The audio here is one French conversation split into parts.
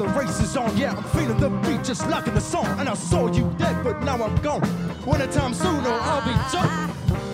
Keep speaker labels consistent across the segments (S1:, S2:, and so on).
S1: the race is on. Yeah, I'm feeling the beat just like in the song. And I saw you dead, but now I'm gone. When the time sooner, I'll be done.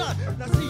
S1: sun. Now see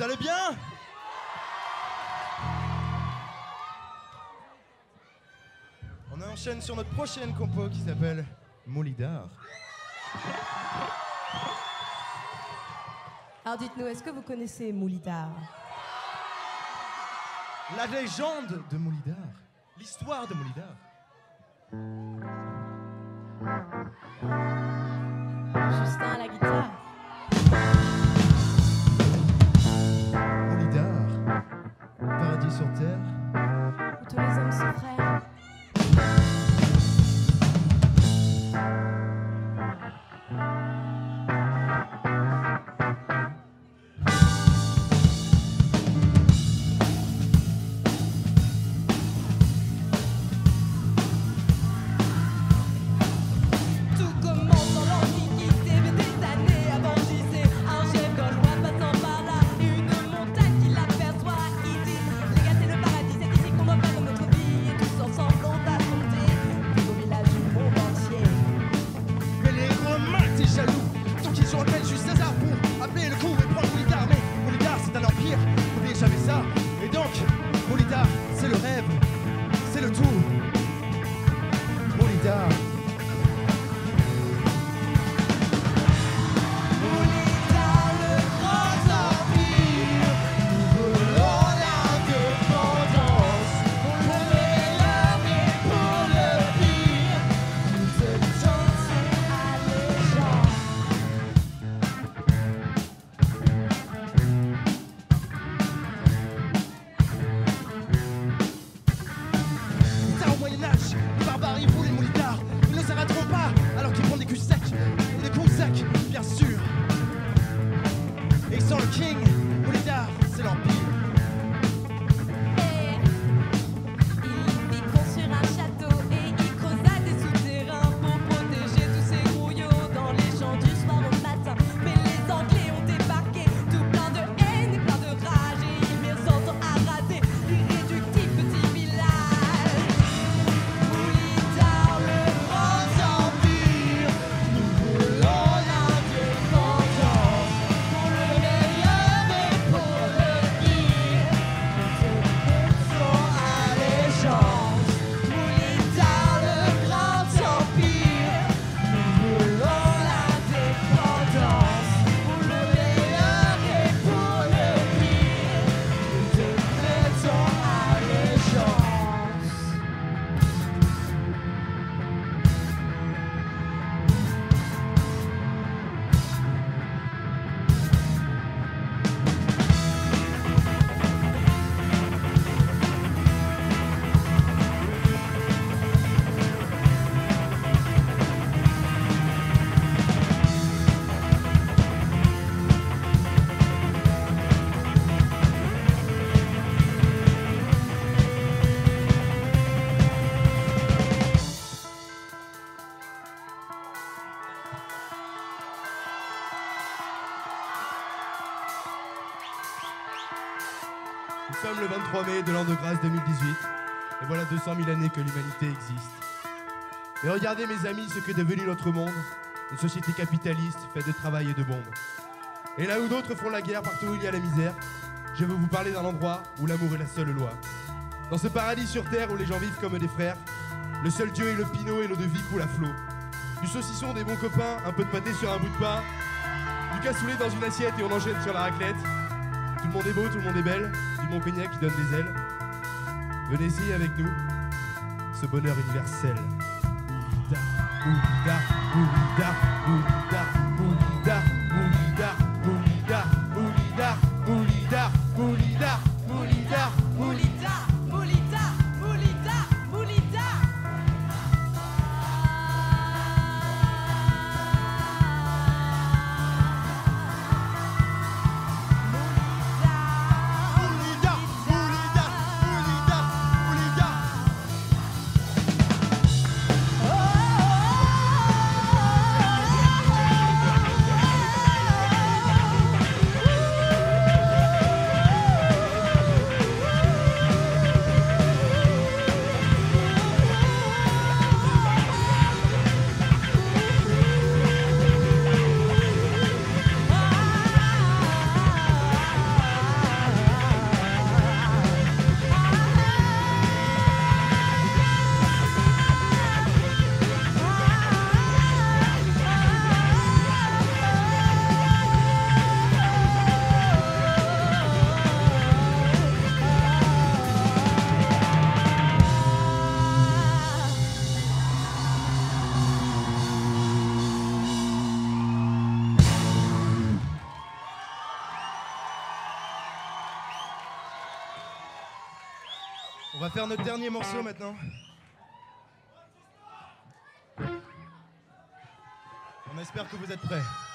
S2: Vous allez bien On enchaîne sur notre prochaine compo qui s'appelle Molidar.
S3: Alors dites-nous, est-ce que vous connaissez Moulidar
S2: La légende de Moulidar, l'histoire de Moulidar. Nous sommes le 23 mai de l'an de grâce 2018. Et voilà 200 000 années que l'humanité existe. Et regardez mes amis ce qu'est devenu notre monde. Une société capitaliste faite de travail et de bombes. Et là où d'autres font la guerre partout où il y a la misère, je veux vous parler d'un endroit où l'amour est la seule loi. Dans ce paradis sur terre où les gens vivent comme des frères, le seul Dieu est le pinot et l'eau de vie coule à flot. Du saucisson, des bons copains, un peu de pâté sur un bout de pain, du cassoulet dans une assiette et on enchaîne sur la raclette. Tout le monde est beau, tout le monde est belle, du bon cognac qui donne des ailes. Venez essayer avec nous ce bonheur universel. Va faire notre dernier morceau maintenant. On espère que vous êtes prêts.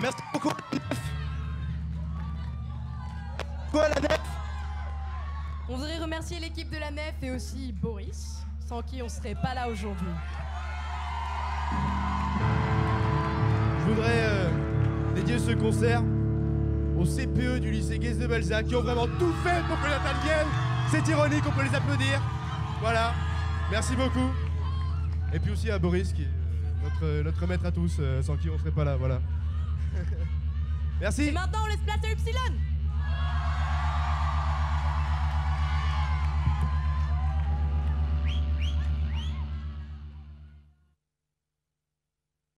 S2: Merci beaucoup. Quoi la nef?
S1: On voudrait remercier l'équipe de la Nef et aussi Boris, sans qui on serait pas là aujourd'hui.
S2: Je voudrais euh, dédier ce concert au CPE du lycée Guise de Balzac qui ont vraiment tout fait pour que Nathan vienne. C'est ironique, on peut les applaudir. Voilà, merci beaucoup. Et puis aussi à Boris qui est euh, notre, notre maître à tous, euh, sans qui on serait pas là. Voilà.
S1: Et
S2: merci.
S1: maintenant, on laisse place à Upsilon